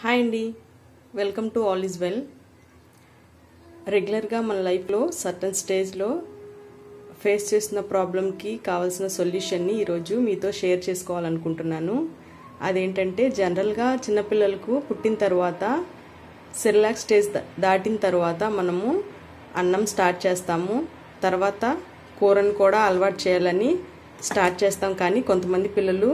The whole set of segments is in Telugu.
హాయ్ అండి. Welcome to all is well రెగ్యులర్గా మన లైఫ్లో సర్టన్ స్టేజ్లో ఫేస్ చేస్తున్న ప్రాబ్లంకి కావాల్సిన సొల్యూషన్ని ఈరోజు మీతో షేర్ చేసుకోవాలనుకుంటున్నాను. అదేంటంటే జనరల్గా చిన్నపిల్లలకు పుట్టిన తర్వాత సిరిలాక్ స్టేజ్ దాటిన తర్వాత మనము అన్నం స్టార్ట్ చేస్తాము. తర్వాత కూరను కూడా అలవాటు చేయాలని స్టార్ట్ చేస్తాం. కానీ కొంతమంది పిల్లలు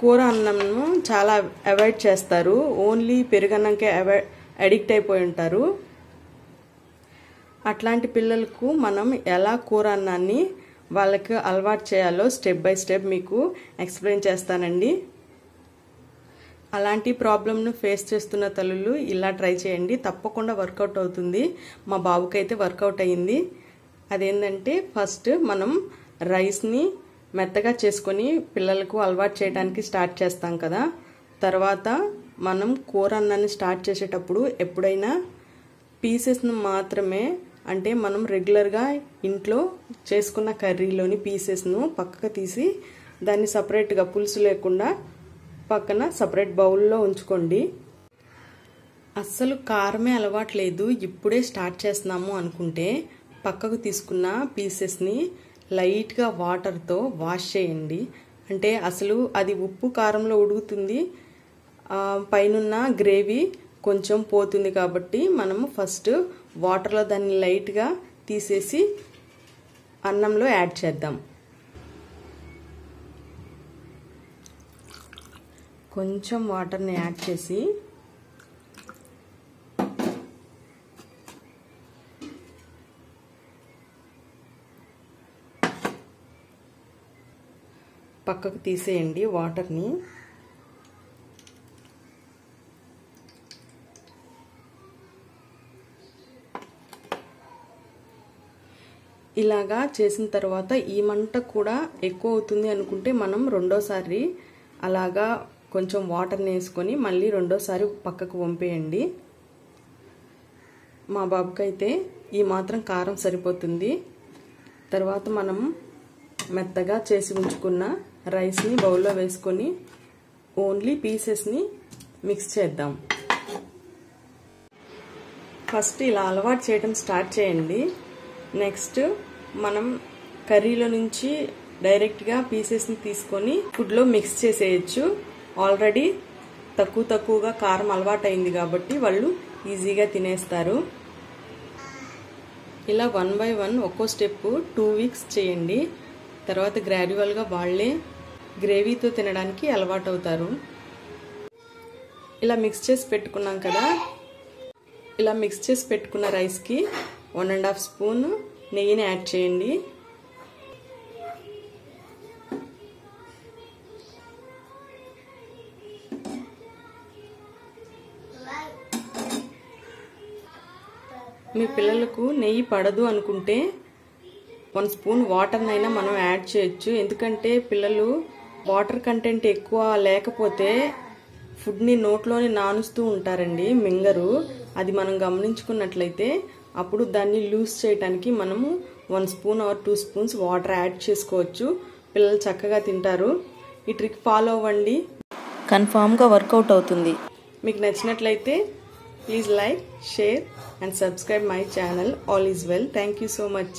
కూర అన్నంను చాలా అవాయిడ్ చేస్తారు. ఓన్లీ పెరుగన్నంకే అవా అడిక్ట్ అయిపోయి ఉంటారు. అట్లాంటి పిల్లలకు మనం ఎలా కూర అన్నాన్ని వాళ్ళకి అలవాటు చేయాలో స్టెప్ బై స్టెప్ మీకు ఎక్స్ప్లెయిన్ చేస్తానండి. అలాంటి ప్రాబ్లమ్ను ఫేస్ చేస్తున్న తల్లులు ఇలా ట్రై చేయండి. తప్పకుండా వర్కౌట్ అవుతుంది. మా బాబుకైతే వర్కౌట్ అయ్యింది. అదేంటంటే ఫస్ట్ మనం రైస్ని మెత్తగా చేసుకొని పిల్లలకు అలవాటు చేయడానికి స్టార్ట్ చేస్తాం కదా. తర్వాత మనం కూర అన్నాన్ని స్టార్ట్ చేసేటప్పుడు ఎప్పుడైనా పీసెస్ను మాత్రమే అంటే మనం రెగ్యులర్గా ఇంట్లో చేసుకున్న కర్రీలోని పీసెస్ను పక్కకు తీసి దాన్ని సపరేట్గా పులుసు లేకుండా పక్కన సపరేట్ బౌల్లో ఉంచుకోండి. అస్సలు కారమే అలవాట్లేదు ఇప్పుడే స్టార్ట్ చేస్తున్నాము అనుకుంటే పక్కకు తీసుకున్న పీసెస్ని లైట్గా వాటర్తో వాష్ చేయండి. అంటే అసలు అది ఉప్పు కారంలో ఉడుకుతుంది. పైనున్న గ్రేవీ కొంచెం పోతుంది కాబట్టి మనము ఫస్ట్ వాటర్లో దాన్ని లైట్గా తీసేసి అన్నంలో యాడ్ చేద్దాం. కొంచెం వాటర్ని యాడ్ చేసి పక్కకు తీసేయండి వాటర్ని. ఇలాగా చేసిన తర్వాత ఈ మంట కూడా ఎక్కువ అవుతుంది అనుకుంటే మనం రెండోసారి అలాగా కొంచెం వాటర్ని వేసుకొని మళ్ళీ రెండోసారి పక్కకు పంపేయండి మా బాబుకి అయితే ఈ మాత్రం కారం సరిపోతుంది. తర్వాత మనం మెత్తగా చేసి ఉంచుకున్న రైస్ని బౌల్లో వేసుకొని ఓన్లీ పీసెస్ని మిక్స్ చేద్దాం. ఫస్ట్ ఇలా అలవాటు చేయడం స్టార్ట్ చేయండి. నెక్స్ట్ మనం కర్రీలో నుంచి డైరెక్ట్గా పీసెస్ని తీసుకొని ఫుడ్లో మిక్స్ చేసేయచ్చు. ఆల్రెడీ తక్కువ తక్కువగా కారం అలవాటు అయింది కాబట్టి వాళ్ళు ఈజీగా తినేస్తారు. ఇలా వన్ బై వన్ ఒక్కో స్టెప్ టూ వీక్స్ చేయండి. తర్వాత గ్రాడ్యువల్గా వాళ్ళే గ్రేవీతో తినడానికి అలవాటు అవుతారు ఇలా మిక్స్ చేసి పెట్టుకున్నాం కదా. ఇలా మిక్స్ చేసి పెట్టుకున్న రైస్కి వన్ అండ్ హాఫ్ స్పూన్ నెయ్యిని యాడ్ చేయండి. మీ పిల్లలకు నెయ్యి పడదు అనుకుంటే వన్ స్పూన్ వాటర్నైనా మనం యాడ్ చేయొచ్చు. ఎందుకంటే పిల్లలు వాటర్ కంటెంట్ ఎక్కువ లేకపోతే ఫుడ్ని నోట్లోనే నానుస్తూ ఉంటారండి మింగరు. అది మనం గమనించుకున్నట్లయితే అప్పుడు దాన్ని లూజ్ చేయడానికి మనము one spoon or two spoons water add చేసుకోవచ్చు. పిల్లలు చక్కగా తింటారు. ఈ ట్రిక్ ఫాలో అవ్వండి. కన్ఫామ్గా వర్కౌట్ అవుతుంది. మీకు నచ్చినట్లయితే please like share and subscribe my channel. All is well. Thank you so much.